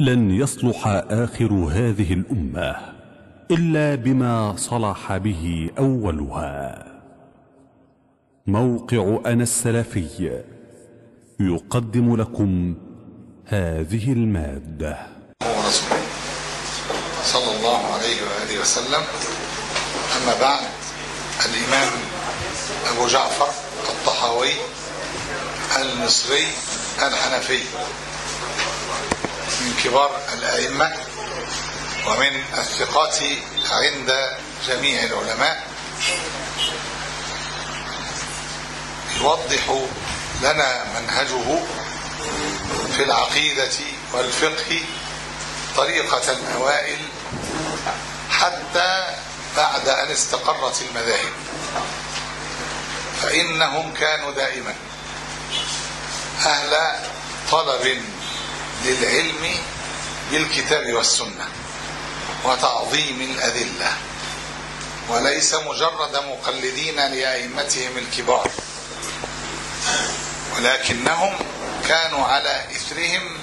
لن يصلح آخر هذه الأمة إلا بما صلح به أولها. موقع أنا السلفي يقدم لكم هذه المادة. صلى الله عليه وآله وسلم. أما بعد الإمام أبو جعفر الطحاوي المصري الحنفي. من كبار الأئمة ومن الثقات عند جميع العلماء. يوضح لنا منهجه في العقيدة والفقه طريقة الأوائل حتى بعد أن استقرت المذاهب. فإنهم كانوا دائما أهل طلب للعلم بالكتاب والسنة وتعظيم الأدلة وليس مجرد مقلدين لأئمتهم الكبار ولكنهم كانوا على إثرهم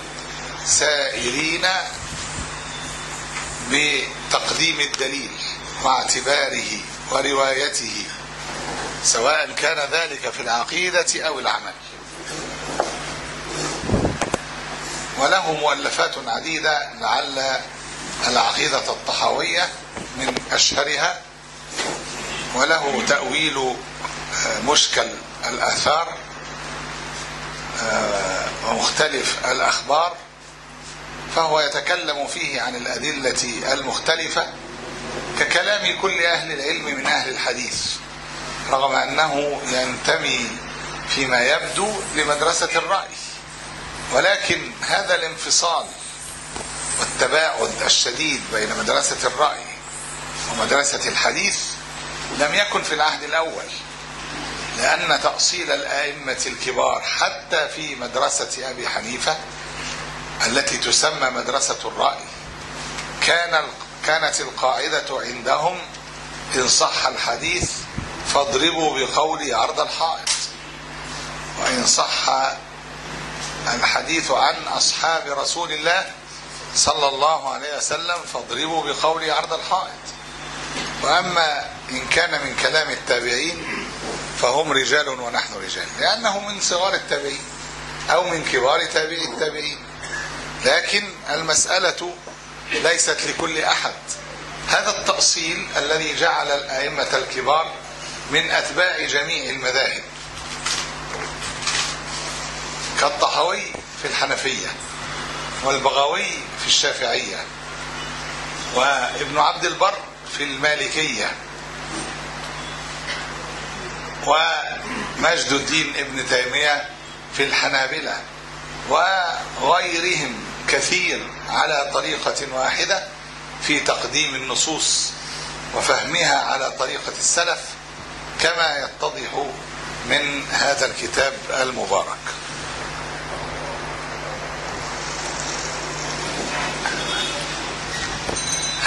سائرين بتقديم الدليل واعتباره وروايته سواء كان ذلك في العقيدة أو العمل. وله مؤلفات عديدة لعل العقيدة الطحاوية من أشهرها وله تأويل مشكل الآثار ومختلف الأخبار فهو يتكلم فيه عن الأدلة المختلفة ككلام كل أهل العلم من أهل الحديث رغم أنه ينتمي فيما يبدو لمدرسة الرأي. ولكن هذا الانفصال والتباعد الشديد بين مدرسة الرأي ومدرسة الحديث لم يكن في العهد الأول لأن تأصيل الآئمة الكبار حتى في مدرسة أبي حنيفة التي تسمى مدرسة الرأي كان كانت القاعدة عندهم إن صح الحديث فاضربوا بقولي عرض الحائط وإن صح الحديث عن أصحاب رسول الله صلى الله عليه وسلم فاضربوا بقولي عرض الحائط. وأما إن كان من كلام التابعين فهم رجال ونحن رجال لأنه من صغار التابعين أو من كبار تابعي التابعين. لكن المسألة ليست لكل أحد. هذا التأصيل الذي جعل الأئمة الكبار من أتباع جميع المذاهب. كالطحوي في الحنفية والبغوي في الشافعية وابن عبد البر في المالكية ومجد الدين ابن تيمية في الحنابلة وغيرهم كثير على طريقة واحدة في تقديم النصوص وفهمها على طريقة السلف كما يتضح من هذا الكتاب المبارك.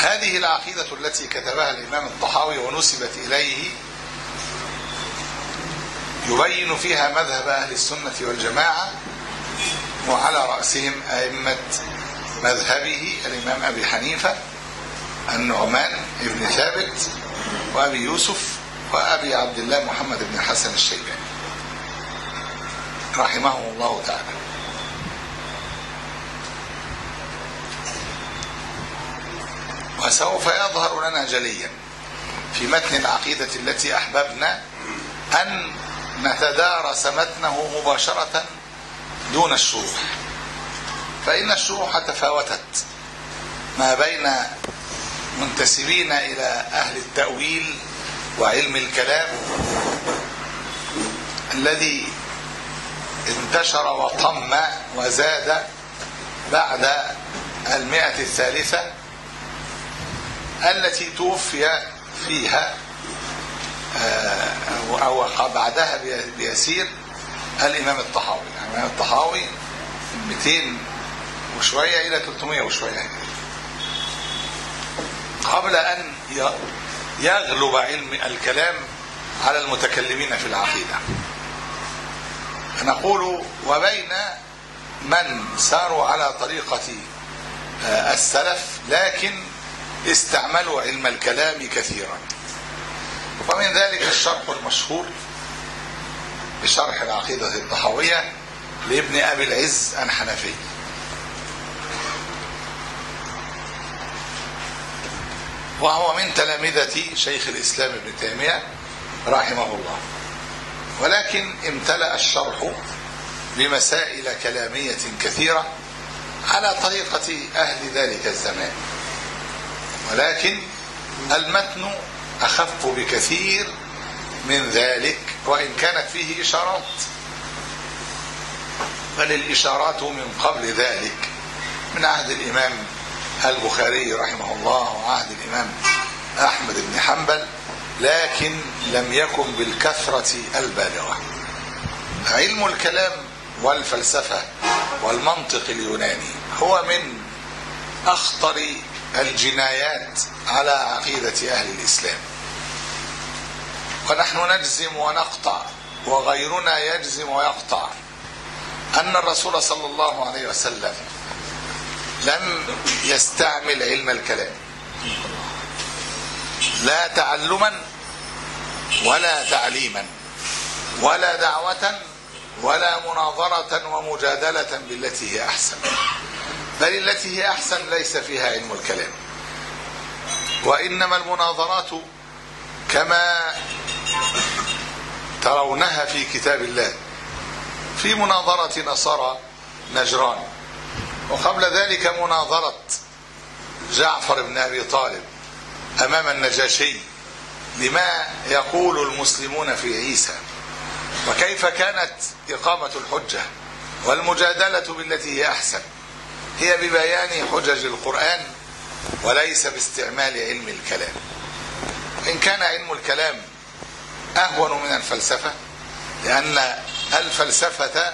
هذه العقيدة التي كتبها الإمام الطحاوي ونسبت إليه يبين فيها مذهب أهل السنة والجماعة وعلى رأسهم أئمة مذهبه الإمام أبي حنيفة النعمان ابن ثابت وأبي يوسف وأبي عبد الله محمد بن الحسن الشيباني. رحمهم الله تعالى. وسوف يظهر لنا جليا في متن العقيدة التي أحببنا أن نتدارس متنه مباشرة دون الشروح. فإن الشروح تفاوتت ما بين منتسبين إلى أهل التأويل وعلم الكلام الذي انتشر وطم وزاد بعد المئة الثالثة التي توفي فيها أو بعدها بيسير الإمام الطحاوي. الإمام الطحاوي 200 وشوية إلى 300 وشوية. قبل أن يغلب علم الكلام على المتكلمين في العقيدة. نقول وبين من ساروا على طريقة السلف لكن استعملوا علم الكلام كثيرا. ومن ذلك الشرح المشهور بشرح العقيدة الطحاوية لابن أبي العز الحنفي. وهو من تلامذة شيخ الإسلام ابن تيمية رحمه الله. ولكن امتلأ الشرح بمسائل كلامية كثيرة على طريقة أهل ذلك الزمان. ولكن المتن أخف بكثير من ذلك وإن كانت فيه إشارات. بل الإشارات من قبل ذلك من عهد الإمام البخاري رحمه الله وعهد الإمام أحمد بن حنبل لكن لم يكن بالكثرة البالغة. علم الكلام والفلسفة والمنطق اليوناني هو من أخطر الجنايات على عقيدة أهل الإسلام. ونحن نجزم ونقطع وغيرنا يجزم ويقطع. أن الرسول صلى الله عليه وسلم لم يستعمل علم الكلام. لا تعلما ولا تعليما ولا دعوة ولا مناظرة ومجادلة بالتي هي أحسن. بل التي هي أحسن ليس فيها علم الكلام. وإنما المناظرات كما ترونها في كتاب الله. في مناظرة نصارى نجران وقبل ذلك مناظرة جعفر بن أبي طالب أمام النجاشي لما يقول المسلمون في عيسى وكيف كانت إقامة الحجة والمجادلة بالتي هي أحسن؟ هي ببيان حجج القرآن وليس باستعمال علم الكلام. إن كان علم الكلام أهون من الفلسفة لأن الفلسفة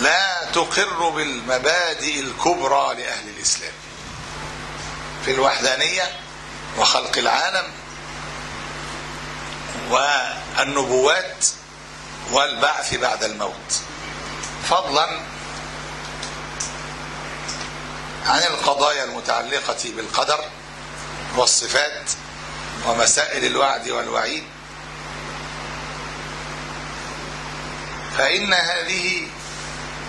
لا تقر بالمبادئ الكبرى لأهل الإسلام. في الوحدانية وخلق العالم والنبوات والبعث بعد الموت. فضلا عن القضايا المتعلقة بالقدر والصفات ومسائل الوعد والوعيد. فإن هذه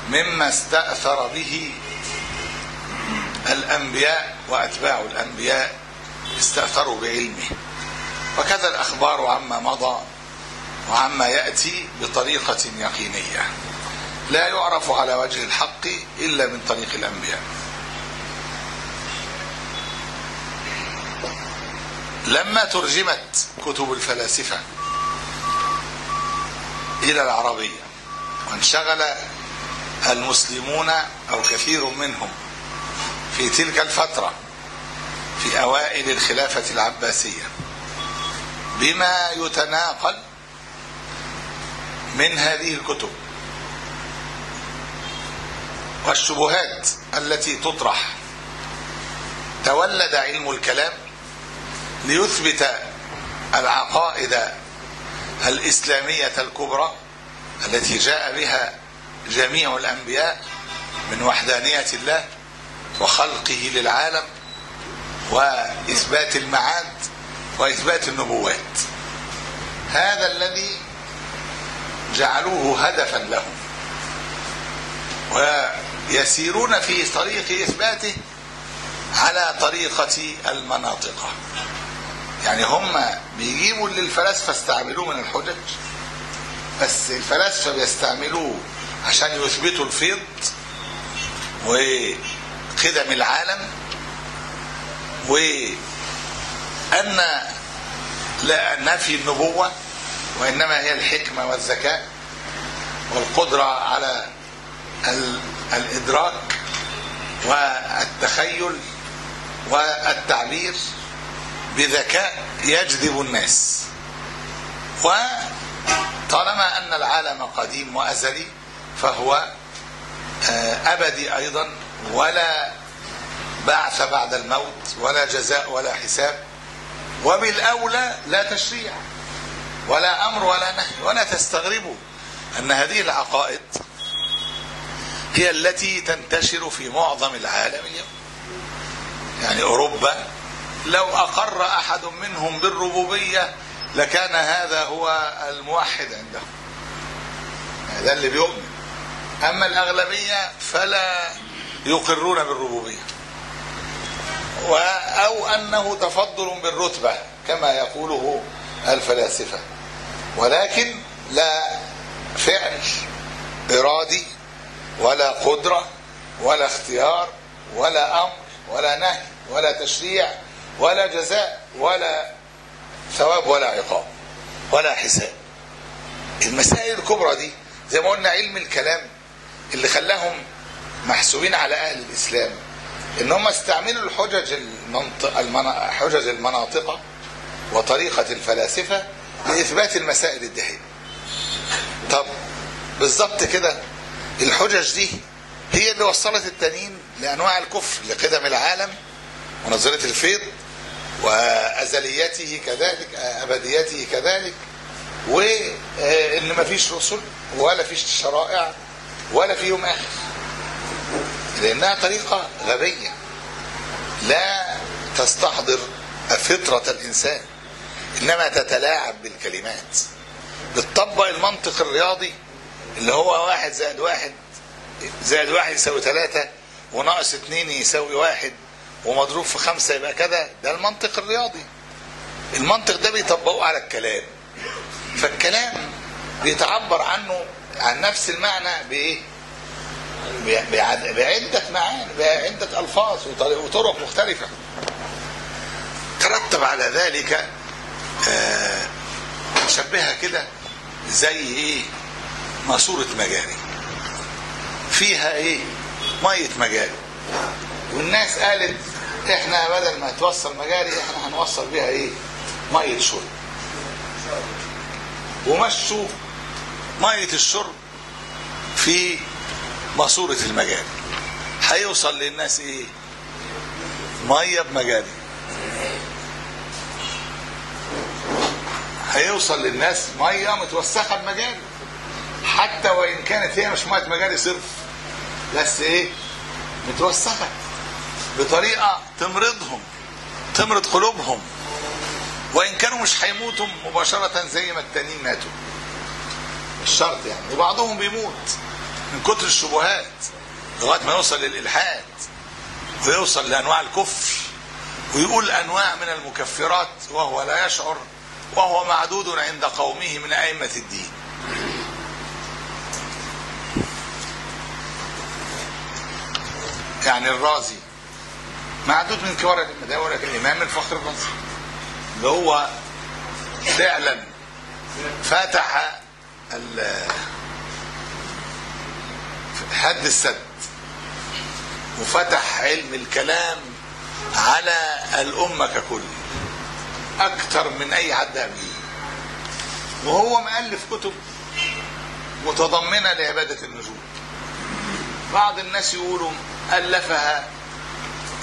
مما استأثر به الأنبياء وأتباع الأنبياء استأثروا بعلمه. وكذا الأخبار عما مضى وعما يأتي بطريقة يقينية. لا يعرف على وجه الحق إلا من طريق الأنبياء. لما ترجمت كتب الفلاسفة إلى العربية وانشغل المسلمون أو كثير منهم في تلك الفترة في أوائل الخلافة العباسية بما يتناقل من هذه الكتب والشبهات التي تطرح. تولد علم الكلام ليثبت العقائد الإسلامية الكبرى التي جاء بها جميع الأنبياء من وحدانية الله وخلقه للعالم وإثبات المعاد وإثبات النبوات. هذا الذي جعلوه هدفا لهم ويسيرون في طريق إثباته على طريقة المناطق. يعني هم بيجيبوا اللي الفلاسفة استعملوه من الحجج بس الفلاسفة بيستعملوه عشان يثبتوا الفيض وقدم العالم وأن لا نفي النبوة وإنما هي الحكمة والذكاء والقدرة على الإدراك والتخيل والتعبير. بذكاء يجذب الناس. وطالما أن العالم قديم وأزلي فهو أبدي أيضا ولا بعث بعد الموت ولا جزاء ولا حساب وبالأولى لا تشريع ولا أمر ولا نهي. ولا تستغربوا أن هذه العقائد هي التي تنتشر في معظم العالم اليوم. يعني أوروبا لو أقر أحد منهم بالربوبية لكان هذا هو الموحد عندهم ده اللي بيؤمن. أما الأغلبية فلا يقرون بالربوبية. أو أنه تفضل بالرتبة كما يقوله الفلاسفة. ولكن لا فعل إرادي ولا قدرة ولا اختيار ولا أمر ولا نهي ولا تشريع. ولا جزاء ولا ثواب ولا عقاب ولا حساب. المسائل الكبرى دي زي ما قلنا علم الكلام اللي خلاهم محسوبين على أهل الإسلام إن هم استعملوا الحجج المنطق المنا... حجج المناطق وطريقة الفلاسفة لإثبات المسائل الدهية. طب بالظبط كده الحجج دي هي اللي وصلت التانيين لأنواع الكفر لقدم العالم ونظرية الفيض وأزليته كذلك أبديته كذلك وإن ما فيش رسل ولا فيش شرائع ولا في يوم آخر. لأنها طريقة غبية. لا تستحضر فطرة الإنسان إنما تتلاعب بالكلمات. بتطبق المنطق الرياضي اللي هو واحد زائد واحد زائد واحد يساوي ثلاثة وناقص اتنين يساوي واحد. ومضروب في خمسة يبقى كذا. ده المنطق الرياضي. المنطق ده بيطبقوه على الكلام. فالكلام بيتعبر عنه عن نفس المعنى بإيه؟ بعدة معاني بعدة ألفاظ وطرق مختلفة. ترتب على ذلك نشبهها كده زي إيه؟ ماسورة مجاري. فيها إيه؟ مية مجاري. والناس قالت إحنا بدل ما توصل مجاري إحنا هنوصل بيها إيه؟ مية شرب. ومشوا مية الشرب في ماسورة المجاري. هيوصل للناس إيه؟ مية بمجاري. هيوصل للناس مية متوسخة بمجاري. حتى وإن كانت هي مش مية مجاري صرف. بس إيه؟ متوسخة. بطريقة تمرضهم تمرض قلوبهم. وإن كانوا مش هيموتوا مباشرة زي ما التانيين ماتوا. مش شرط يعني. وبعضهم بيموت من كتر الشبهات لغاية ما يوصل للإلحاد ويوصل لأنواع الكفر ويقول أنواع من المكفرات وهو لا يشعر وهو معدود عند قومه من أئمة الدين. يعني الرازي معدود من كبار الائمه لكن الإمام الفخر الرازي اللي هو فعلا فتح حد السد وفتح علم الكلام على الأمة ككل أكثر من أي حد قبله وهو مؤلف كتب متضمنة لعبادة النجوم. بعض الناس يقولوا ألفها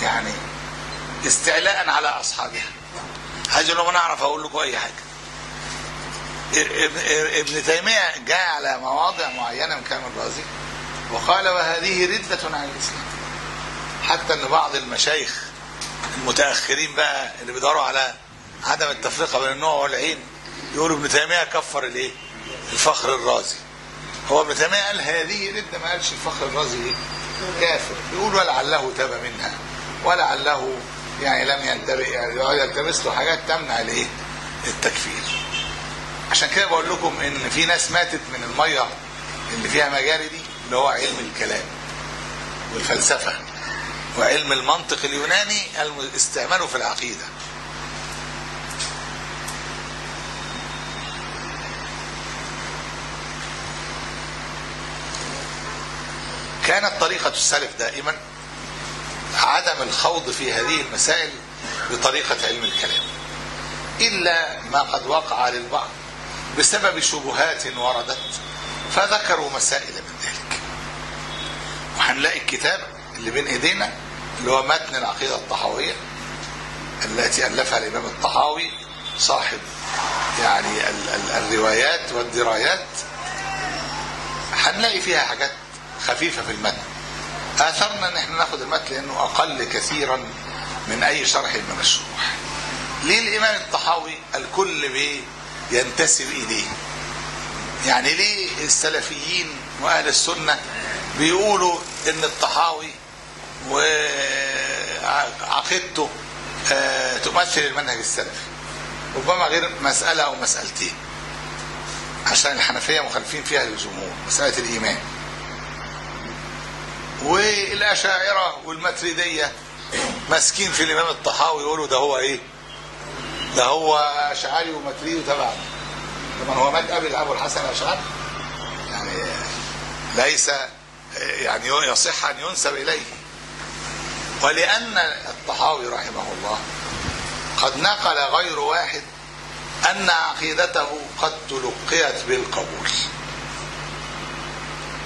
يعني استعلاء على أصحابها. عايز لو ما نعرف أقول لكم أي حاجة. ابن تيمية جاء على مواضع معينة من كلام الرازي وقال وهذه ردة عن الإسلام. حتى أن بعض المشايخ المتأخرين بقى اللي بيدوروا على عدم التفرقة بين النوع والعين يقولوا ابن تيمية كفر الإيه؟ الفخر الرازي. هو ابن تيمية قال هذه ردة ما قالش الفخر الرازي إيه؟ كافر. يقول ولعله تاب منها. ولعله يعني لم ينتبه يعني يلتمس له حاجات تمنع الايه؟ التكفير عشان كده بقول لكم إن في ناس ماتت من المية اللي فيها مجاري دي اللي هو علم الكلام والفلسفة وعلم المنطق اليوناني استعماله في العقيدة كانت طريقة السلف دائما عدم الخوض في هذه المسائل بطريقة علم الكلام. إلا ما قد وقع للبعض بسبب شبهات وردت فذكروا مسائل من ذلك. وهنلاقي الكتاب اللي بين إيدينا اللي هو متن العقيدة الطحاوية التي ألفها الإمام الطحاوي صاحب يعني ال ال الروايات والدرايات. هنلاقي فيها حاجات خفيفة في المتن. آثرنا إن إحنا ناخد المتن لأنه أقل كثيرا من أي شرح من الشروح ليه الامام الطحاوي الكل بي ينتسب إليه. يعني ليه السلفيين وأهل السنة بيقولوا إن الطحاوي وعقيدته آه، تمثل المنهج السلفي؟ ربما غير مسألة أو مسألتين. عشان الحنفية مخالفين فيها للجمهور مسألة الإيمان. والأشاعرة والماتريديه ماسكين في الإمام الطحاوي يقولوا ده هو إيه؟ ده هو أشعري وماتريدي وتبعنا طبعا هو مات قبل أبو الحسن الاشعري يعني ليس يعني يصح أن ينسب إليه. ولأن الطحاوي رحمه الله قد نقل غير واحد أن عقيدته قد تلقيت بالقبول.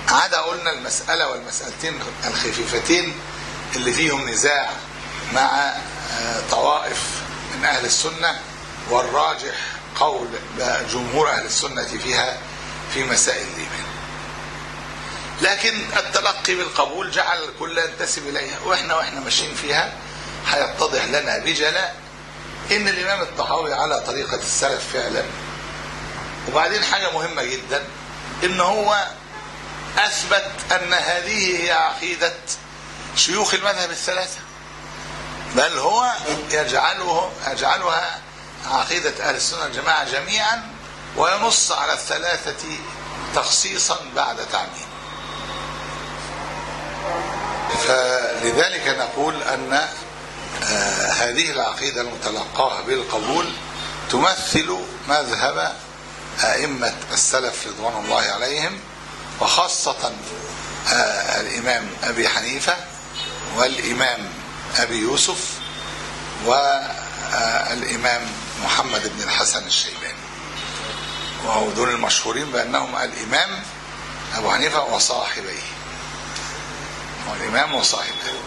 عدا قلنا المسألة والمسألتين الخفيفتين اللي فيهم نزاع مع آه، طوائف من أهل السنة والراجح قول جمهور أهل السنة فيها في مسائل الإيمان. لكن التلقي بالقبول جعل الكل ينتسب إليها وإحنا وإحنا ماشيين فيها هيتضح لنا بجلاء إن الإمام الطحاوي على طريقة السلف فعلا. وبعدين حاجة مهمة جدا إن هو أثبت أن هذه هي عقيدة شيوخ المذهب الثلاثة بل هو يجعله يجعلها عقيدة أهل السنة والجماعة جميعا وينص على الثلاثة تخصيصا بعد تعميم. فلذلك نقول أن آه، هذه العقيدة المتلقاة بالقبول تمثل مذهب أئمة السلف رضوان الله عليهم وخاصة آه، الإمام أبي حنيفة والإمام أبي يوسف والإمام محمد بن الحسن الشيباني. وهو دول المشهورين بأنهم الإمام أبو حنيفة وصاحبيه والإمام وصاحبيه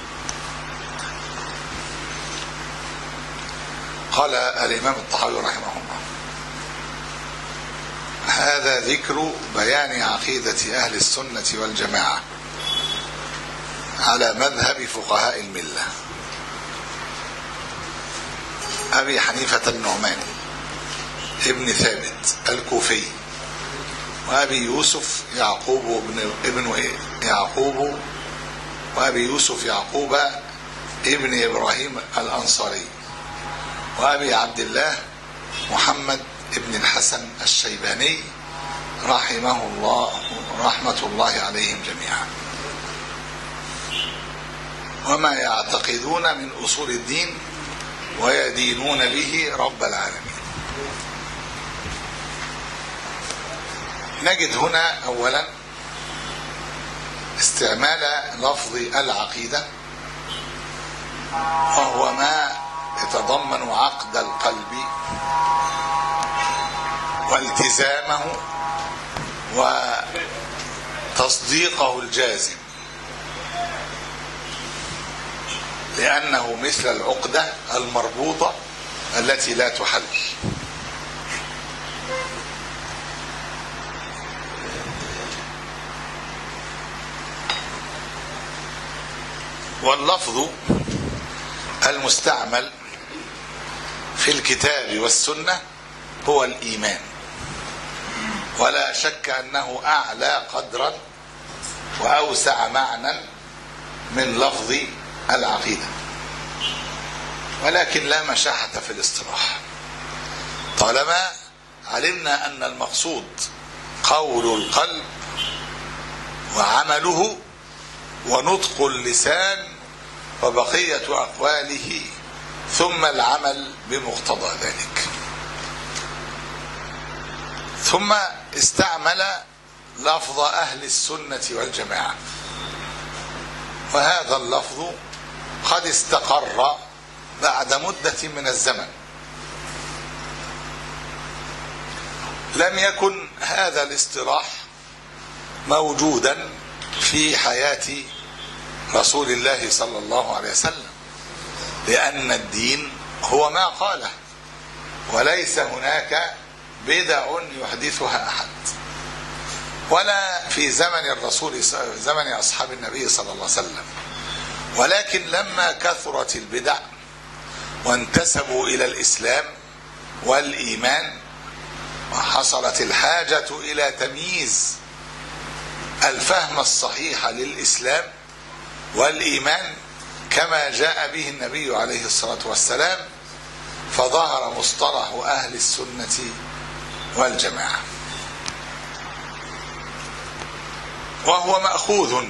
قال الإمام الطحاوي رحمه الله. هذا ذكر بيان عقيدة أهل السنة والجماعة على مذهب فقهاء الملة. أبي حنيفة النعماني ابن ثابت الكوفي وأبي يوسف يعقوب ابن ابن يعقوب وأبي يوسف يعقوب ابن إبراهيم الأنصاري وأبي عبد الله محمد ابن الحسن الشيباني رحمه الله رحمة الله عليهم جميعا. وما يعتقدون من أصول الدين ويدينون به رب العالمين. نجد هنا أولا استعمال لفظ العقيدة وهو ما يتضمن عقد القلب والتزامه وتصديقه الجازم. لأنه مثل العقدة المربوطة التي لا تحل. واللفظ المستعمل في الكتاب والسنة هو الإيمان. ولا شك أنه أعلى قدرا وأوسع معنى من لفظ العقيدة. ولكن لا مشاحة في الاصطلاح. طالما علمنا أن المقصود قول القلب وعمله ونطق اللسان وبقية أقواله ثم العمل بمقتضى ذلك. ثم استعمل لفظ أهل السنة والجماعة. وهذا اللفظ قد استقر بعد مدة من الزمن. لم يكن هذا الاصطلاح موجودا في حياة رسول الله صلى الله عليه وسلم لأن الدين هو ما قاله وليس هناك بدع يحدثها أحد. ولا في زمن الرسول زمن أصحاب النبي صلى الله عليه وسلم. ولكن لما كثرت البدع وانتسبوا إلى الإسلام والإيمان وحصلت الحاجة إلى تمييز الفهم الصحيح للإسلام والإيمان كما جاء به النبي عليه الصلاة والسلام فظهر مصطلح أهل السنة والجماعة. وهو مأخوذ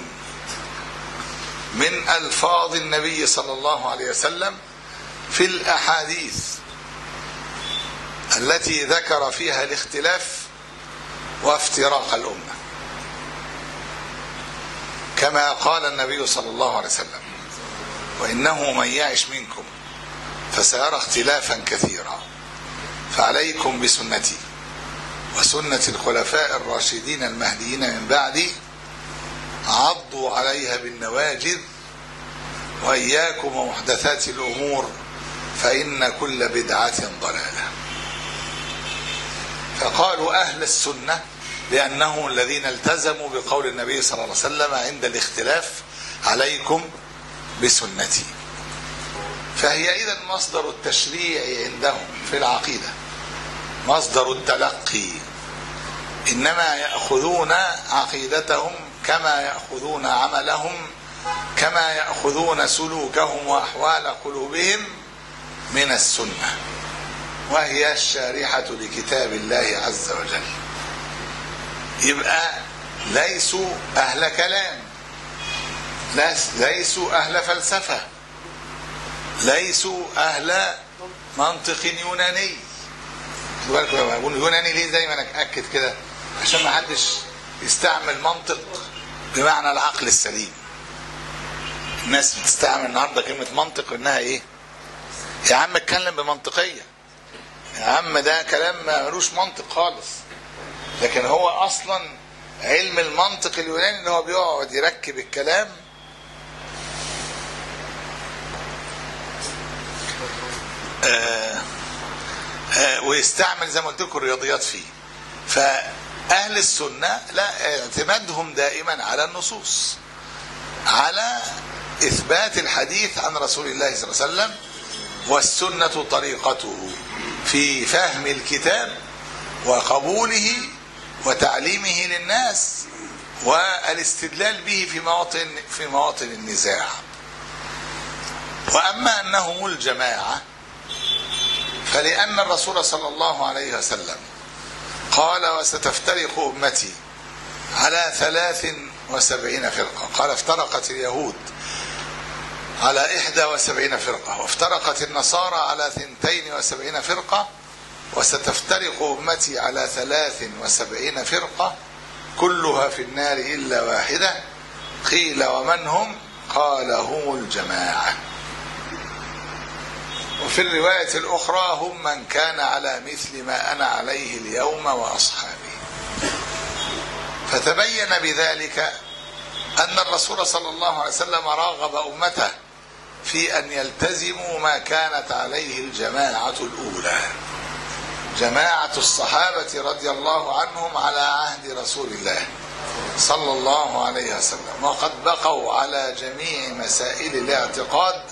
من ألفاظ النبي صلى الله عليه وسلم في الأحاديث التي ذكر فيها الاختلاف وافتراق الأمة. كما قال النبي صلى الله عليه وسلم وإنه من يعش منكم فسيرى اختلافا كثيرا فعليكم بسنتي. وسنة الخلفاء الراشدين المهديين من بعدي عضوا عليها بالنواجذ وإياكم ومحدثات الأمور فإن كل بدعة ضلالة. فقالوا أهل السنة لأنهم الذين التزموا بقول النبي صلى الله عليه وسلم عند الاختلاف عليكم بسنتي. فهي إذا مصدر التشريع عندهم في العقيدة مصدر التلقي. إنما يأخذون عقيدتهم كما يأخذون عملهم كما يأخذون سلوكهم وأحوال قلوبهم من السنة وهي الشارحة لكتاب الله عز وجل. يبقى ليسوا أهل كلام ليسوا أهل فلسفة ليسوا أهل منطق يوناني. يوناني ليه؟ زي ما أنا أكد كده. عشان ما حدش يستعمل منطق بمعنى العقل السليم. الناس بتستعمل النهارده كلمة منطق إنها إيه؟ يا عم اتكلم بمنطقية. يا عم ده كلام ملوش منطق خالص. لكن هو أصلا علم المنطق اليوناني إن هو بيقعد يركب الكلام. آه آه ويستعمل زي ما قلت لكم الرياضيات فيه. فاهل السنة لا اعتمادهم دائما على النصوص على إثبات الحديث عن رسول الله صلى الله عليه وسلم والسنة طريقته في فهم الكتاب وقبوله وتعليمه للناس والاستدلال به في مواطن في مواطن النزاع. وأما أنهم الجماعة فلأن الرسول صلى الله عليه وسلم قال وستفترق أمتي على ثلاث وسبعين فرقة. قال افترقت اليهود على إحدى وسبعين فرقة. وافترقت النصارى على ثنتين وسبعين فرقة. وستفترق أمتي على ثلاث وسبعين فرقة. كلها في النار إلا واحدة. قيل ومن هم؟ قال هم الجماعة. وفي الرواية الأخرى هم من كان على مثل ما أنا عليه اليوم وأصحابي. فتبين بذلك أن الرسول صلى الله عليه وسلم راغب أمته في أن يلتزموا ما كانت عليه الجماعة الأولى. جماعة الصحابة رضي الله عنهم على عهد رسول الله صلى الله عليه وسلم. وقد بقوا على جميع مسائل الاعتقاد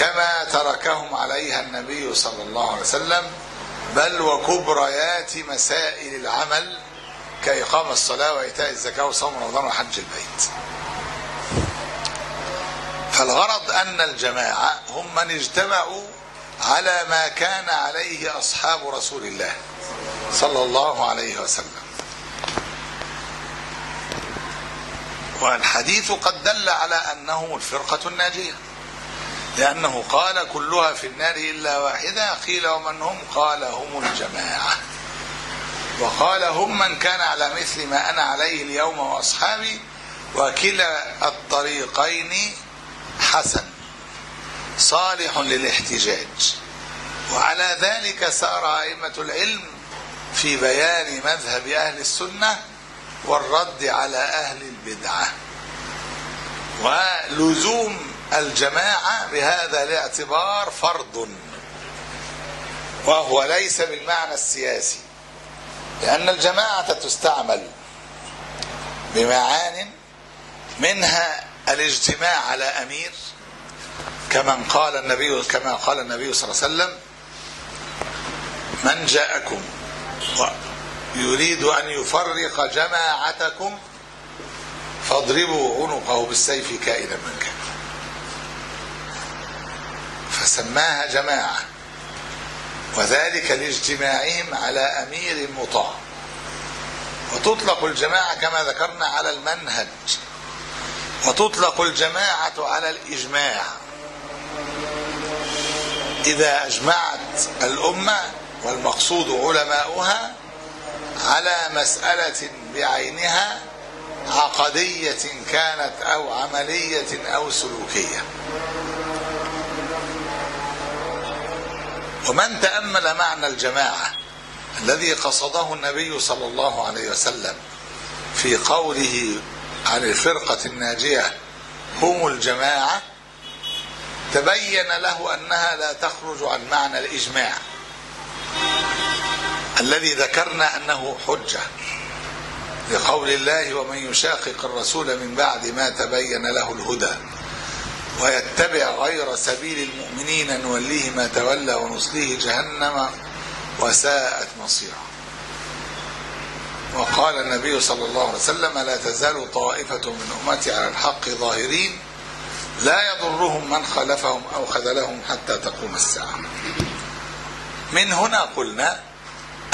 كما تركهم عليها النبي صلى الله عليه وسلم بل وكبريات مسائل العمل كإقام الصلاة وإيتاء الزكاة وصوم رمضان وحج البيت. فالغرض أن الجماعة هم من اجتمعوا على ما كان عليه أصحاب رسول الله صلى الله عليه وسلم. والحديث قد دل على أنه الفرقة الناجية. لأنه قال كلها في النار إلا واحدة. قيل ومن هم؟ قال هم الجماعة. وقال هم من كان على مثل ما أنا عليه اليوم وأصحابي وكلا الطريقين حسن صالح للاحتجاج. وعلى ذلك سار أئمة العلم في بيان مذهب أهل السنة والرد على أهل البدعة. ولزوم الجماعة بهذا الاعتبار فرض وهو ليس بالمعنى السياسي لأن الجماعة تستعمل بمعان منها الاجتماع على أمير كمن قال النبي كما قال النبي صلى الله عليه وسلم من جاءكم يريد أن يفرق جماعتكم فاضربوا عنقه بالسيف كائنا من كان. فسماها جماعة. وذلك لاجتماعهم على أمير مطاع. وتطلق الجماعة كما ذكرنا على المنهج. وتطلق الجماعة على الإجماع. إذا أجمعت الأمة والمقصود علماؤها على مسألة بعينها عقدية كانت أو عملية أو سلوكية. ومن تأمل معنى الجماعة الذي قصده النبي صلى الله عليه وسلم في قوله عن الفرقة الناجية هم الجماعة تبين له أنها لا تخرج عن معنى الإجماع الذي ذكرنا أنه حجة لقول الله ومن يشاقق الرسول من بعد ما تبين له الهدى ويتبع غير سبيل المؤمنين نوليه ما تولى ونصليه جهنم وساءت مصيرا وقال النبي صلى الله عليه وسلم لا تزال طائفة من أمتي على الحق ظاهرين لا يضرهم من خالفهم أو خذلهم حتى تقوم الساعة. من هنا قلنا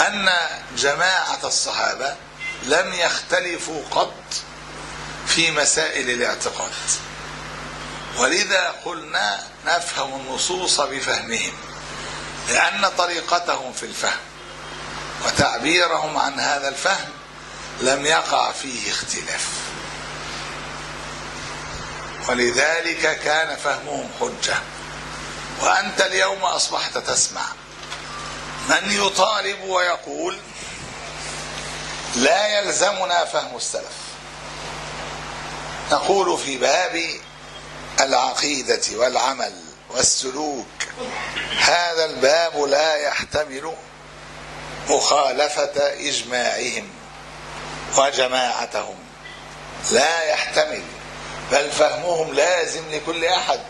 أن جماعة الصحابة لم يختلفوا قط في مسائل الاعتقاد. ولذا قلنا نفهم النصوص بفهمهم لأن طريقتهم في الفهم وتعبيرهم عن هذا الفهم لم يقع فيه اختلاف. ولذلك كان فهمهم حجة. وأنت اليوم أصبحت تسمع من يطالب ويقول لا يلزمنا فهم السلف. نقول في باب العقيدة والعمل والسلوك. هذا الباب لا يحتمل مخالفة إجماعهم وجماعتهم. لا يحتمل بل فهمهم لازم لكل أحد.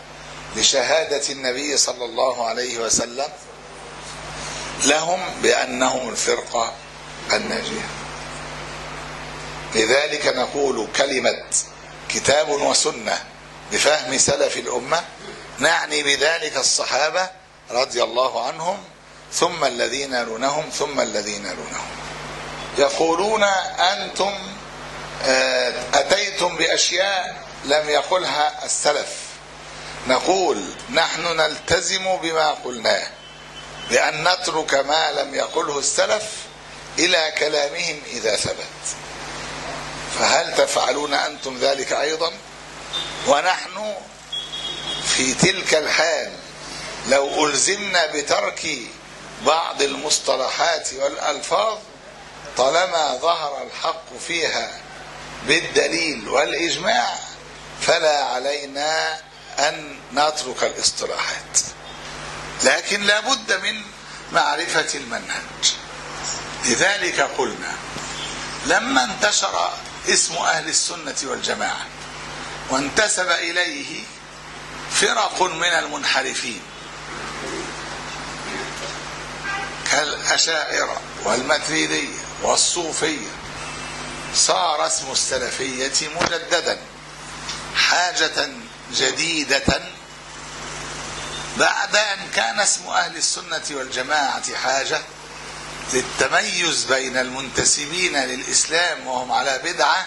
لشهادة النبي صلى الله عليه وسلم لهم بأنهم الفرقة الناجية. لذلك نقول كلمة كتاب وسنة بفهم سلف الأمة نعني بذلك الصحابة رضي الله عنهم ثم الذين يلونهم ثم الذين يلونهم يقولون أنتم أتيتم بأشياء لم يقلها السلف. نقول نحن نلتزم بما قلناه بأن نترك ما لم يقله السلف إلى كلامهم إذا ثبت. فهل تفعلون أنتم ذلك أيضا؟ ونحن في تلك الحال لو ألزمنا بترك بعض المصطلحات والألفاظ طالما ظهر الحق فيها بالدليل والإجماع فلا علينا أن نترك الاصطلاحات. لكن لا بد من معرفة المنهج. لذلك قلنا لما انتشر اسم أهل السنة والجماعة وانتسب إليه فرق من المنحرفين كالأشاعرة والمتريدية والصوفية. صار اسم السلفية مجددا حاجة جديدة. بعد أن كان اسم أهل السنة والجماعة حاجة للتميز بين المنتسبين للإسلام وهم على بدعة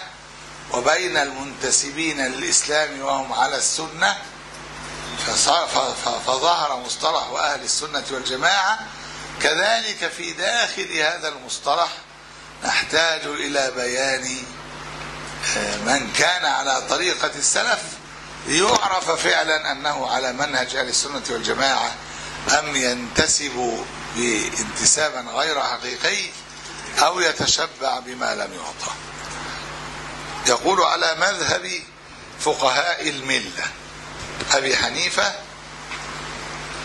وبين المنتسبين للإسلام وهم على السنة فظهر مصطلح أهل السنة والجماعة كذلك في داخل هذا المصطلح نحتاج إلى بيان من كان على طريقة السلف ليعرف فعلا أنه على منهج أهل السنة والجماعة أم ينتسب بانتسابا غير حقيقي أو يتشبع بما لم يعطى. يقول على مذهب فقهاء الملة أبي حنيفة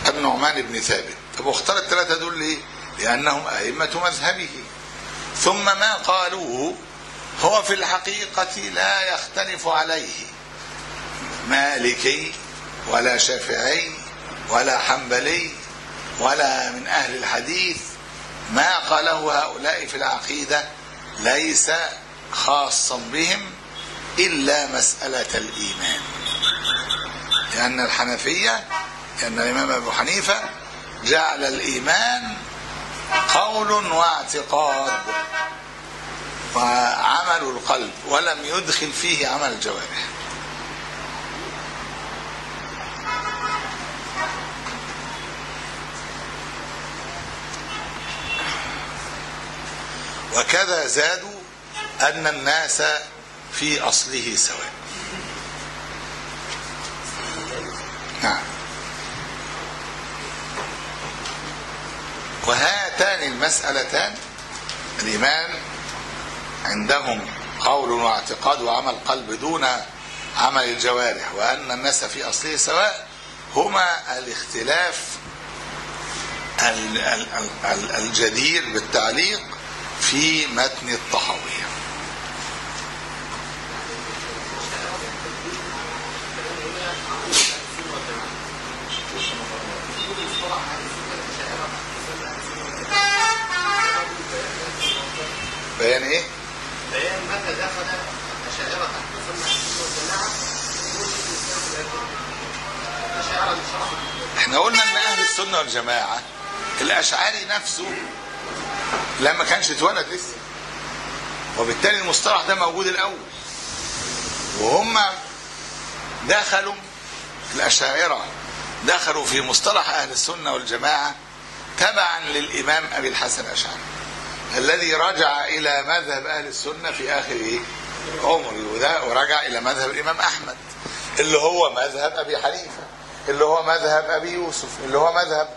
النعمان بن ثابت. طب واختار الثلاثة دول ليه؟ لأنهم أئمة مذهبه. ثم ما قالوه هو في الحقيقة لا يختلف عليه. مالكي ولا شافعي ولا حنبلي ولا من أهل الحديث. ما قاله هؤلاء في العقيدة ليس خاصا بهم إلا مسألة الإيمان. لأن الحنفية لأن الإمام أبو حنيفة جعل الإيمان قول واعتقاد وعمل القلب ولم يدخل فيه عمل الجوارح وكذا زادوا أن الناس في أصله سواء. نعم. وهاتان المسألتان. الإيمان عندهم قول واعتقاد وعمل قلب دون عمل الجوارح وأن الناس في أصله سواء هما الاختلاف ال- ال- ال- الجدير بالتعليق في متن الطحاوية. بيان إيه؟ بيان متى دخل مسمى السنة والجماعة إحنا قلنا إن أهل السنة والجماعة الاشعري نفسه لما كانش اتولد لسه. وبالتالي المصطلح ده موجود الأول. وهم دخلوا الأشاعرة دخلوا في مصطلح أهل السنة والجماعة تبعا للإمام أبي الحسن الأشعري. الذي رجع إلى مذهب أهل السنة في آخر إيه عمره وده ورجع إلى مذهب الإمام أحمد اللي هو مذهب أبي حنيفة اللي هو مذهب أبي يوسف اللي هو مذهب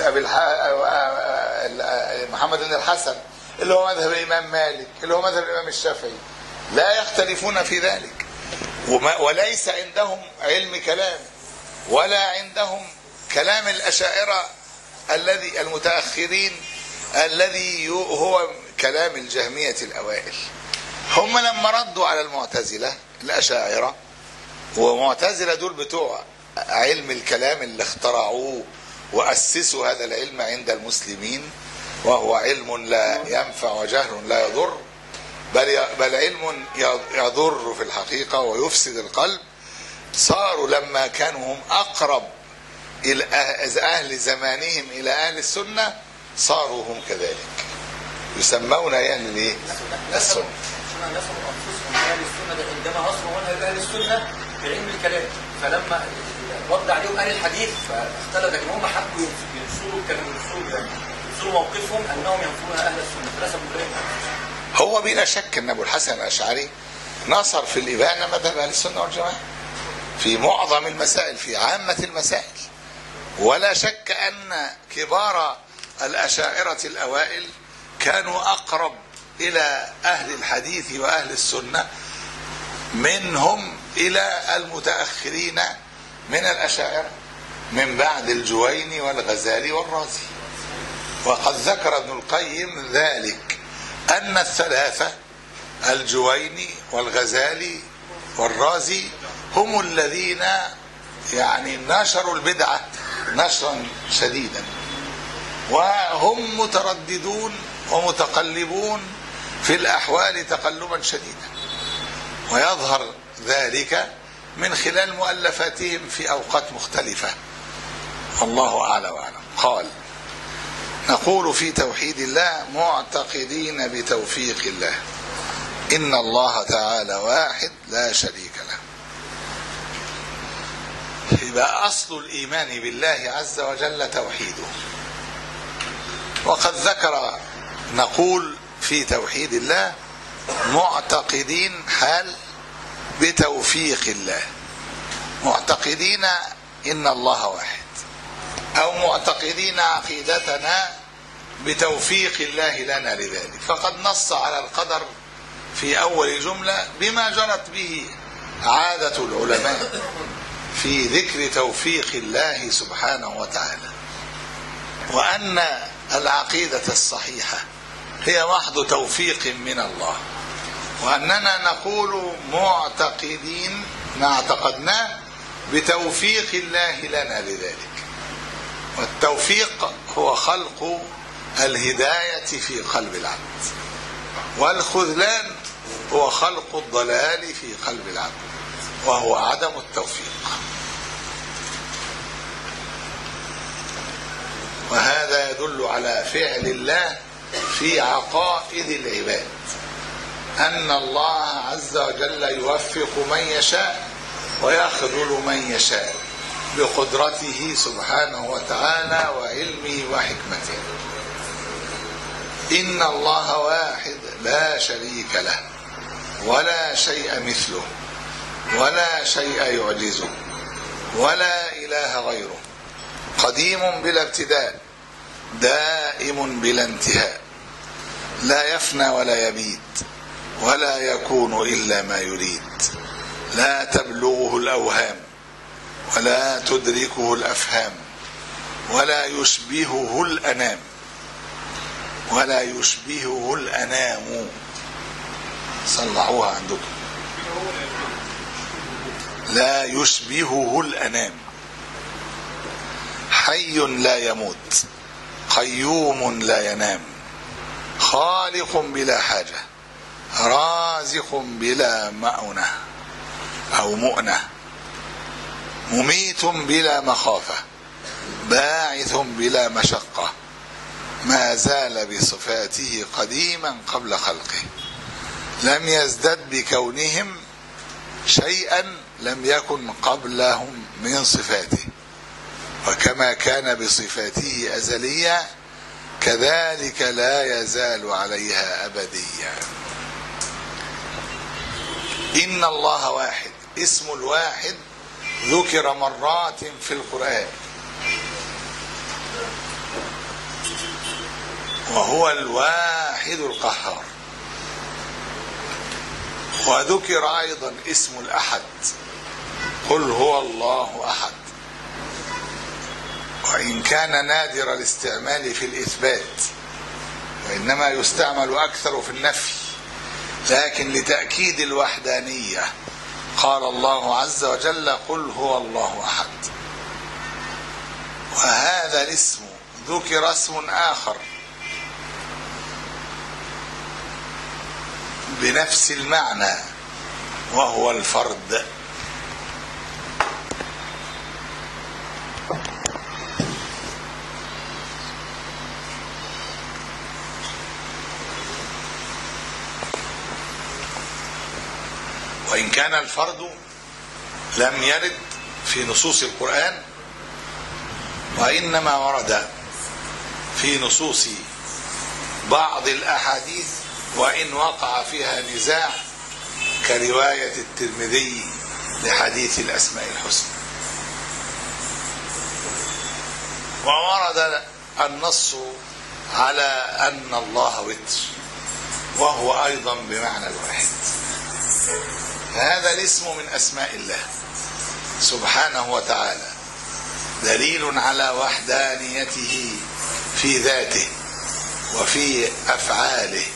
أبي الح... محمد بن الحسن اللي هو مذهب الإمام مالك اللي هو مذهب الإمام الشافعي. لا يختلفون في ذلك. وما... وليس عندهم علم كلام ولا عندهم كلام الأشاعرة الذي المتأخرين الذي هو كلام الجهمية الأوائل. هم لما ردوا على المعتزلة الأشاعرة ومعتزلة دول بتوع علم الكلام اللي اخترعوه وأسسوا هذا العلم عند المسلمين وهو علم لا ينفع وجهل لا يضر بل بل علم يضر في الحقيقة ويفسد القلب. صاروا لما كانوا هم أقرب إلى أهل زمانهم إلى أهل السنة صاروا هم كذلك. يسمون أهل الايه؟ السنة. عشان نسبوا أنفسهم أهل السنة ده عندما أصلوا منهج أهل السنة بعلم الكلام فلما رد عليهم أهل الحديث فاختلف لكن هم حبوا ينصروا كانوا ينصروا ينصروا موقفهم أنهم ينصرون أهل السنة فنسبوا إليهم هو بلا شك أن أبو الحسن الأشعري نصر في الابانه مذهب أهل السنة والجماعة. في معظم المسائل في عامة المسائل. ولا شك أن كبار الأشاعرة الأوائل كانوا أقرب إلى أهل الحديث وأهل السنة منهم إلى المتأخرين من الأشاعرة من بعد الجويني والغزالي والرازي. وقد ذكر ابن القيم ذلك أن الثلاثة الجويني والغزالي والرازي هم الذين يعني نشروا البدعة نشرا شديدا. وهم مترددون ومتقلبون في الأحوال تقلبا شديدا. ويظهر ذلك من خلال مؤلفاتهم في أوقات مختلفة. والله أعلى وأعلم. قال نقول في توحيد الله معتقدين بتوفيق الله. إن الله تعالى واحد لا شريك له. يبقى أصل الإيمان بالله عز وجل توحيده. وقد ذكر نقول في توحيد الله معتقدين حال بتوفيق الله. معتقدين إن الله واحد. أو معتقدين عقيدتنا بتوفيق الله لنا لذلك. فقد نص على القدر في أول جملة بما جرت به عادة العلماء في ذكر توفيق الله سبحانه وتعالى. وأن العقيدة الصحيحة هي محض توفيق من الله. وأننا نقول معتقدين ما اعتقدناه بتوفيق الله لنا لذلك والتوفيق هو خلق الهداية في قلب العبد. والخذلان هو خلق الضلال في قلب العبد. وهو عدم التوفيق. وهذا يدل على فعل الله في عقائد العباد. أن الله عز وجل يوفق من يشاء ويخذل من يشاء بقدرته سبحانه وتعالى وعلمه وحكمته. إن الله واحد لا شريك له ولا شيء مثله ولا شيء يعجزه ولا إله غيره. قديم بلا ابتداء دائم بلا انتهاء. لا يفنى ولا يبيد ولا يكون إلا ما يريد. لا تبلغه الأوهام ولا تدركه الأفهام ولا يشبهه الأنام. ولا يشبهه الأنام. صلحوها عندكم. لا يشبهه الأنام. حي لا يموت قيوم لا ينام خالق بلا حاجة رازق بلا مؤنة أو مؤنة مميت بلا مخافة باعث بلا مشقة ما زال بصفاته قديما قبل خلقه. لم يزدد بكونهم شيئا لم يكن قبلهم من صفاته. وكما كان بصفاته أزلية كذلك لا يزال عليها أبديا. إن الله واحد اسم الواحد ذكر مرات في القرآن. وهو الواحد القهار. وذكر أيضا اسم الأحد. قل هو الله أحد. وإن كان نادر الاستعمال في الإثبات وإنما يستعمل أكثر في النفي لكن لتأكيد الوحدانية قال الله عز وجل قل هو الله أحد وهذا الاسم ذكر اسم آخر بنفس المعنى وهو الفرد. وإن كان الفرد لم يرد في نصوص القرآن وإنما ورد في نصوص بعض الأحاديث وإن وقع فيها نزاع كرواية الترمذي لحديث الأسماء الحسنى. وورد النص على أن الله وتر وهو أيضا بمعنى الواحد. فهذا الاسم من أسماء الله سبحانه وتعالى دليل على وحدانيته في ذاته وفي أفعاله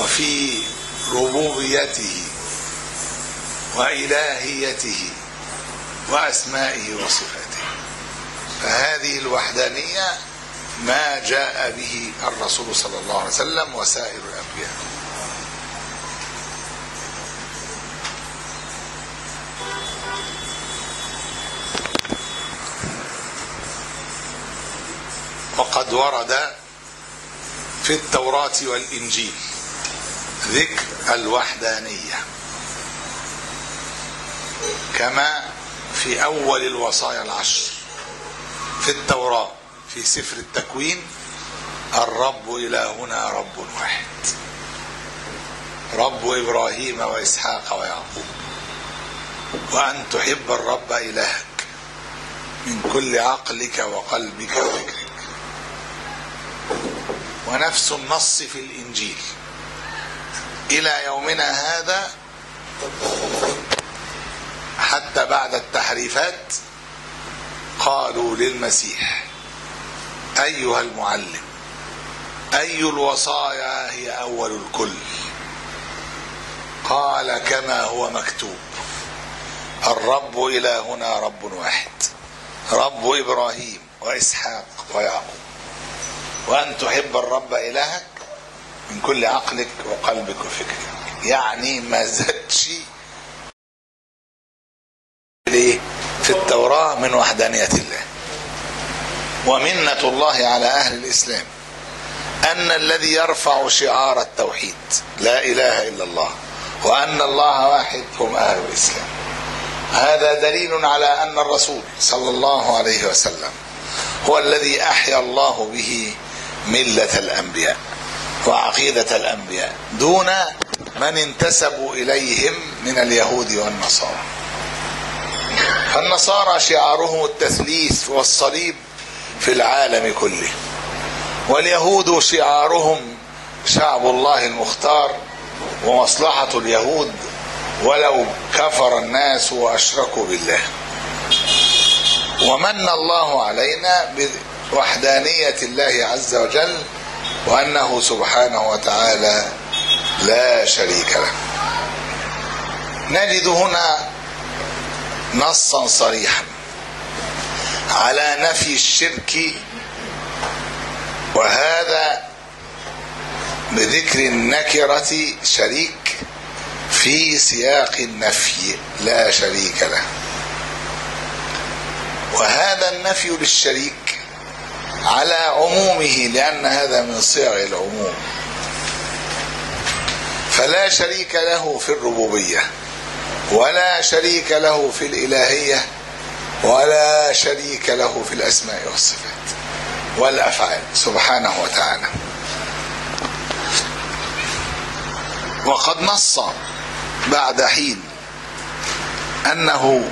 وفي ربوبيته وإلهيته وأسمائه وصفاته. فهذه الوحدانية ما جاء به الرسول صلى الله عليه وسلم وسائر الأنبياء. وقد ورد في التوراة والإنجيل ذكر الوحدانية كما في أول الوصايا العشر في التوراة في سفر التكوين الرب إلهنا رب واحد رب إبراهيم وإسحاق ويعقوب وأن تحب الرب إلهك من كل عقلك وقلبك وفكرك ونفس النص في الإنجيل. إلى يومنا هذا حتى بعد التحريفات قالوا للمسيح أيها المعلم أي الوصايا هي أول الكل؟ قال كما هو مكتوب الرب إلهنا رب واحد رب إبراهيم وإسحاق ويعقوب. وأن تحب الرب إلهك من كل عقلك وقلبك وفكرك. يعني ما زادش؟ في التوراة من وحدانية الله. ومنة الله على أهل الإسلام. أن الذي يرفع شعار التوحيد. لا إله إلا الله. وأن الله واحد هم أهل الإسلام. هذا دليل على أن الرسول صلى الله عليه وسلم هو الذي أحيا الله به ملة الأنبياء وعقيدة الأنبياء دون من انتسبوا إليهم من اليهود والنصارى. فالنصارى شعارهم التثليث والصليب في العالم كله واليهود شعارهم شعب الله المختار ومصلحة اليهود ولو كفر الناس وأشركوا بالله. ومن الله علينا بوحدانية الله عز وجل وأنه سبحانه وتعالى لا شريك له. نجد هنا نصا صريحا على نفي الشرك وهذا بذكر النكرة شريك في سياق النفي لا شريك له. وهذا النفي للشريك على عمومه لأن هذا من صيغ العموم. فلا شريك له في الربوبية ولا شريك له في الإلهية ولا شريك له في الأسماء والصفات والأفعال. سبحانه وتعالى. وقد نص بعد حين أنه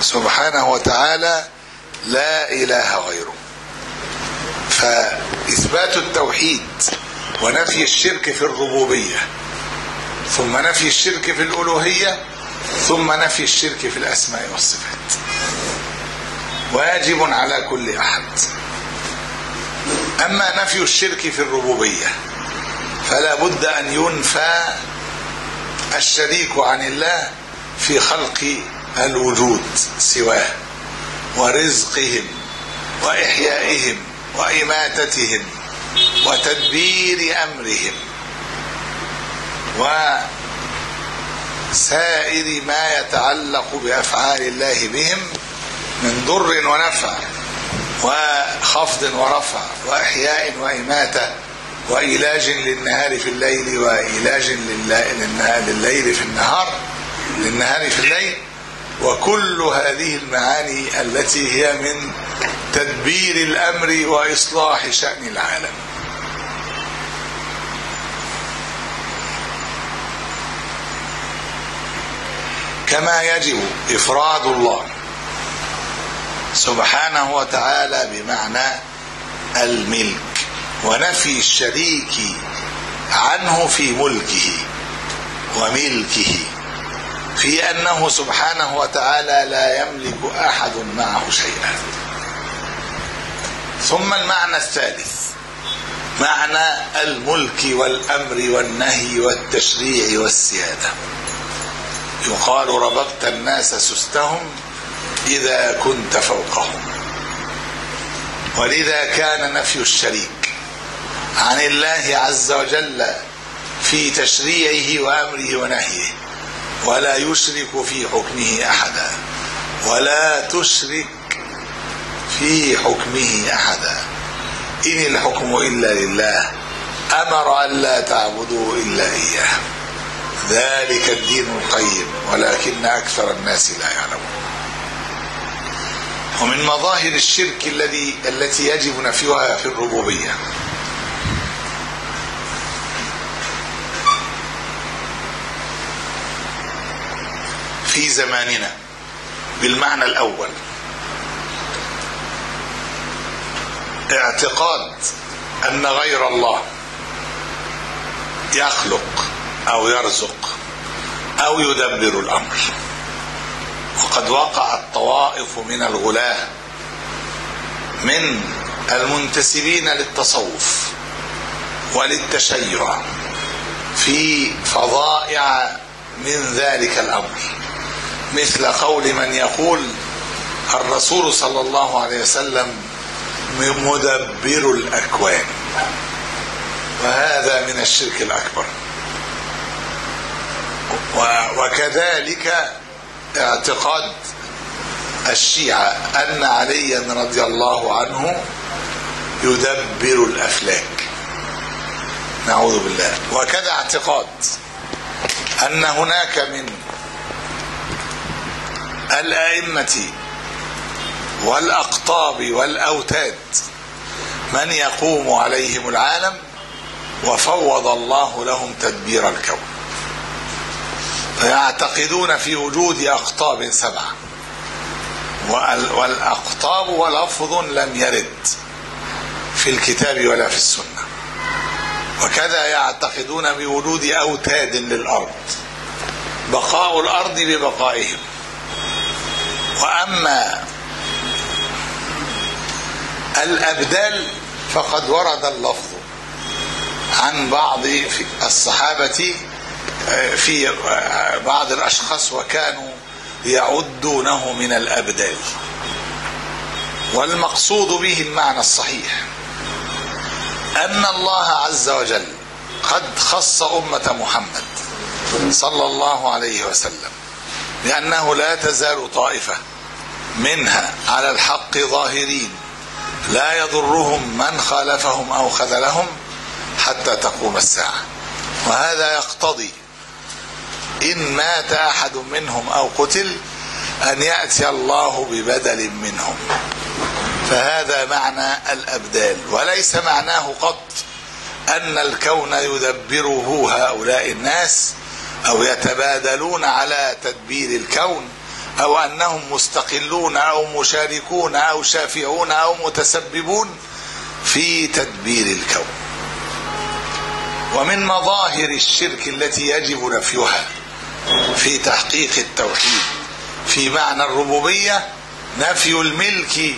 سبحانه وتعالى لا إله غيره. فإثبات التوحيد ونفي الشرك في الربوبية ثم نفي الشرك في الألوهية ثم نفي الشرك في الأسماء والصفات. واجب على كل أحد. أما نفي الشرك في الربوبية فلا بد أن ينفى الشريك عن الله في خلق الوجود سواه. ورزقهم وإحيائهم وإماتتهم وتدبير أمرهم وسائر ما يتعلق بأفعال الله بهم من ضر ونفع وخفض ورفع وإحياء وإماتة وإيلاج للنهار في الليل وإيلاج لليل في النهار للنهار في الليل وكل هذه المعاني التي هي من تدبير الأمر وإصلاح شأن العالم. كما يجب إفراد الله سبحانه وتعالى بمعنى الملك ونفي الشريك عنه في ملكه وملكه. في أنه سبحانه وتعالى لا يملك أحد معه شيئا. ثم المعنى الثالث. معنى الملك والأمر والنهي والتشريع والسيادة. يقال ربطت الناس سستهم إذا كنت فوقهم. ولذا كان نفي الشريك عن الله عز وجل في تشريعه وأمره ونهيه. ولا يشرك في حكمه أحدا. ولا تشرك في حكمه أحدا. إن الحكم إلا لله أمر أن لا تعبدوا إلا إياه. ذلك الدين القيم ولكن أكثر الناس لا يعلمون. ومن مظاهر الشرك الذي التي يجب نفيها في الربوبية. في زماننا بالمعنى الأول. اعتقاد أن غير الله يخلق أو يرزق أو يدبر الأمر. وقد وقعت طوائف من الغلاة من المنتسبين للتصوف وللتشيع في فظائع من ذلك الأمر. مثل قول من يقول الرسول صلى الله عليه وسلم مدبر الأكوان. وهذا من الشرك الأكبر. وكذلك اعتقاد الشيعة أن عليا رضي الله عنه يدبر الأفلاك نعوذ بالله. وكذا اعتقاد أن هناك من الأئمة والأقطاب والأوتاد من يقوم عليهم العالم وفوض الله لهم تدبير الكون. فيعتقدون في وجود أقطاب سبعة. والأقطاب ولفظ لم يرد في الكتاب ولا في السنة. وكذا يعتقدون بوجود أوتاد للأرض. بقاء الأرض ببقائهم. وأما الأبدال فقد ورد اللفظ عن بعض الصحابة في بعض الأشخاص وكانوا يعدونه من الأبدال والمقصود به المعنى الصحيح أن الله عز وجل قد خص أمة محمد صلى الله عليه وسلم. لأنه لا تزال طائفة منها على الحق ظاهرين. لا يضرهم من خالفهم أو خذلهم حتى تقوم الساعة. وهذا يقتضي إن مات أحد منهم أو قتل أن يأتي الله ببدل منهم. فهذا معنى الأبدال. وليس معناه قط أن الكون يدبره هؤلاء الناس أو يتبادلون على تدبير الكون أو أنهم مستقلون أو مشاركون أو شافعون أو متسببون في تدبير الكون. ومن مظاهر الشرك التي يجب نفيها في تحقيق التوحيد في معنى الربوبية نفي الملك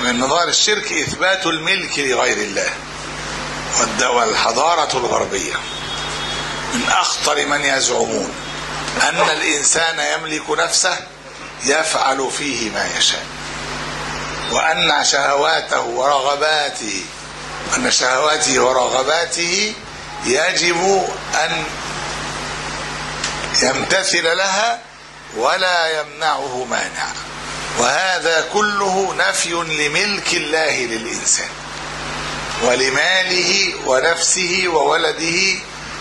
من مظاهر الشرك إثبات الملك لغير الله والحضارة الغربية. من أخطر من يزعمون أن الإنسان يملك نفسه يفعل فيه ما يشاء. وأن شهواته ورغباته أن شهواته ورغباته يجب أن يمتثل لها ولا يمنعه مانع. وهذا كله نفي لملك الله للإنسان ولماله ونفسه وولده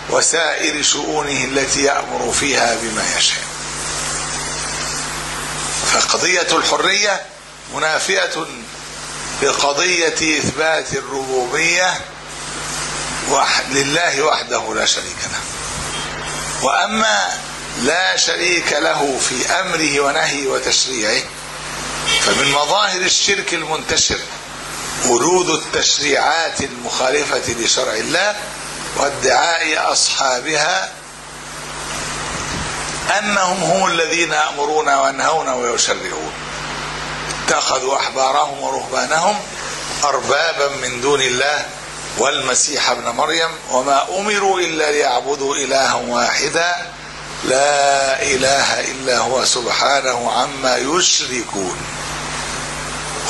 وسائر شؤونه التي يأمر فيها بما يشاء. فقضية الحرية منافية لقضية إثبات الربوبية لله وحده لا شريك له. وأما لا شريك له في أمره ونهيه وتشريعه فمن مظاهر الشرك المنتشر ورود التشريعات المخالفة لشرع الله وادعاء أصحابها أنهم هم الذين يأمرون وينهون ويشرعون. اتخذوا أحبارهم ورهبانهم أربابا من دون الله والمسيح ابن مريم وما أمروا إلا ليعبدوا إلها واحدا. لا إله إلا هو سبحانه عما يشركون.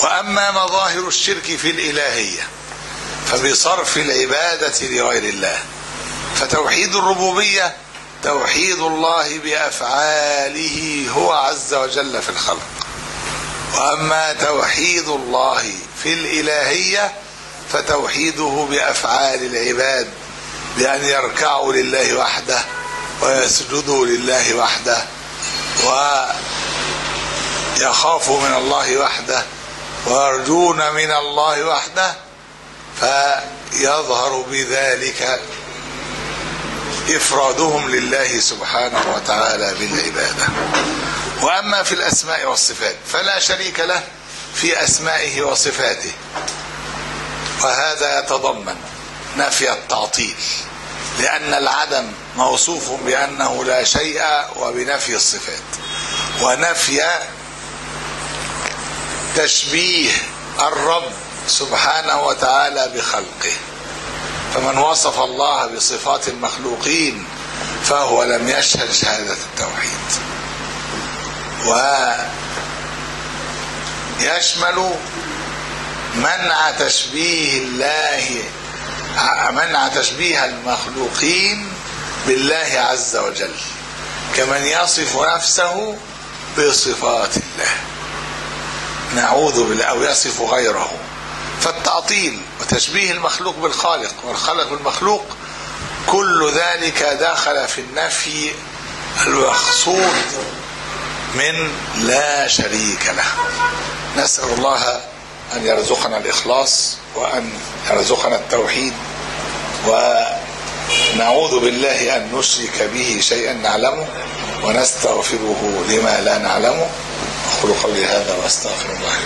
وأما مظاهر الشرك في الإلهية فبصرف العبادة لغير الله. فتوحيد الربوبية توحيد الله بأفعاله هو عز وجل في الخلق. وأما توحيد الله في الإلهية فتوحيده بأفعال العباد بأن يركعوا لله وحده ويسجدوا لله وحده ويخافوا من الله وحده ويرجون من الله وحده فيظهر بذلك إفرادهم لله سبحانه وتعالى بالعبادة. وأما في الأسماء والصفات فلا شريك له في أسمائه وصفاته. وهذا يتضمن نفي التعطيل لأن العدم موصوف بأنه لا شيء وبنفي الصفات. ونفي تشبيه الرب سبحانه وتعالى بخلقه. فمن وصف الله بصفات المخلوقين فهو لم يشهد شهادة التوحيد. ويشمل منع تشبيه الله منع تشبيه المخلوقين بالله عز وجل. كمن يصف نفسه بصفات الله. نعوذ بالله أو يصف غيره. فالتعطيل وتشبيه المخلوق بالخالق والخالق بالمخلوق كل ذلك دخل في النفي المقصود من لا شريك له. نسأل الله أن يرزقنا الإخلاص وأن يرزقنا التوحيد ونعوذ بالله أن نشرك به شيئا نعلمه ونستغفره لما لا نعلمه. أقول قولي هذا وأستغفر الله لي.